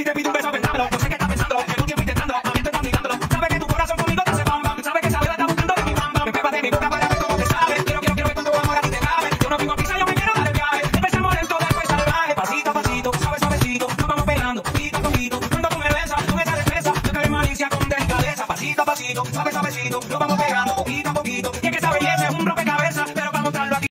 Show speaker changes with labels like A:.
A: y te pido un beso pensándolo. Yo sé que estás pensando que tú tiempo intentando, a mí te estás mirándolo. Sabes que tu corazón conmigo te hace bam bam. Sabes que sabes, la estás buscando de mi bam. Me pegas de mi boca para ver cómo te sabe. Quiero, quiero, quiero ver cuánto amor a ti te cabe. Yo no vivo aquí, yo me quiero dar el viaje. Empezamos lento, después salvaje. Pasito a pasito, suave, suavecito. Nos vamos pegando, poquito a poquito. Cuando tú me besas, con esa destreza. Yo te malicia con delicadeza. Pasito a pasito, suave, suavecito. Nos vamos pegando. poquito a poquito y es que esa belleza es un bloque